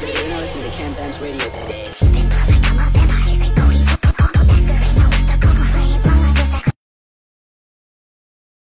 You don't listen to Camp Bams Radio.